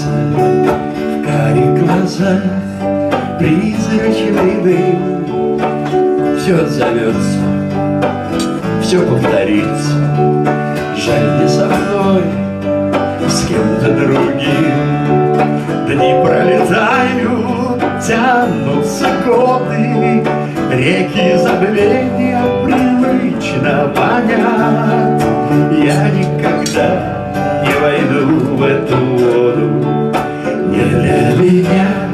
свет в карих глазах, призрачный дым. Все отзовется, все повторится, жаль не со мной, с кем-то другим. Дни пролетают, тянутся годы, реки забвения привычно понят. Я никогда пойду в эту воду Не для меня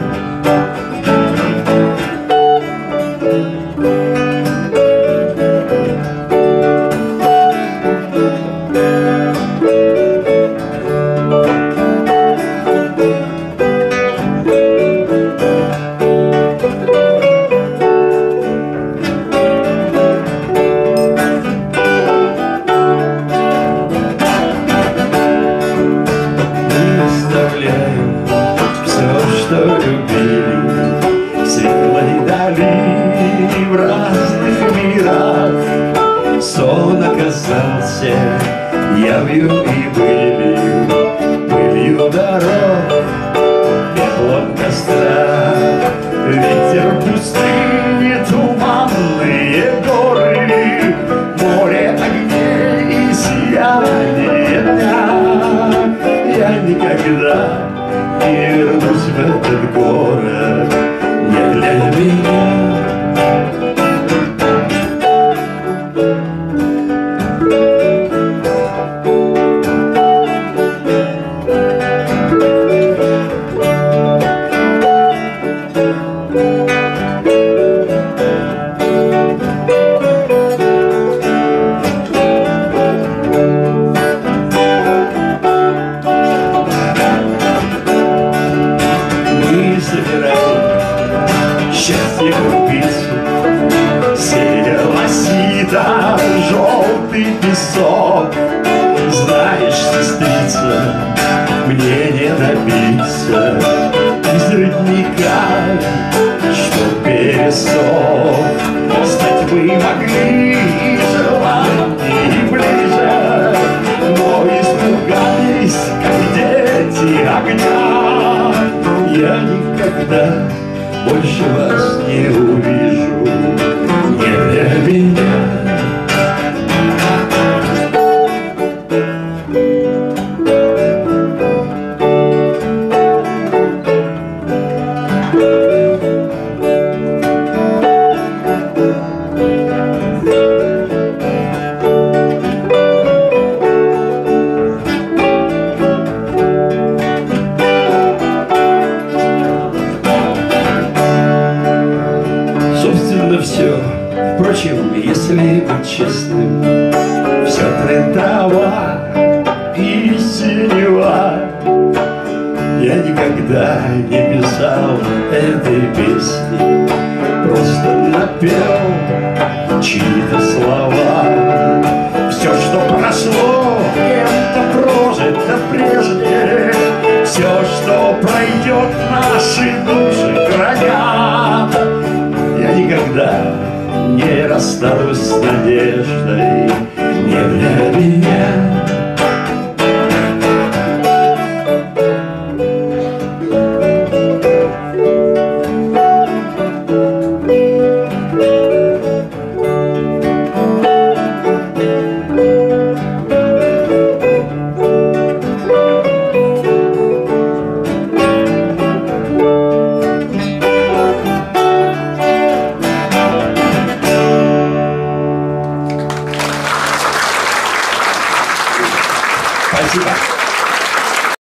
что любили Светлой дали в разных мирах. Сон оказался явью и пылью Пылью дорог, пеплом костра Ветер пустыни, туманные горы. Море огней и сияние дня. Я никогда вернусь в этот город, не для меня. лесу Серела сито, желтый песок. Знаешь, сестрица, мне не напиться Из родника, что пересох Стать бы могли желаннее ближе. Но испугались, как дети огня. Я никогда больше вас не увижу. Не для меня. собственно, все. Впрочем, если быть честным, все трендово и синева. Я никогда не писал этой песни, просто напел чьи-то слова. Все, что прошло, это прожито прежде, все, что пройдет наши души не расстанусь с надеждой.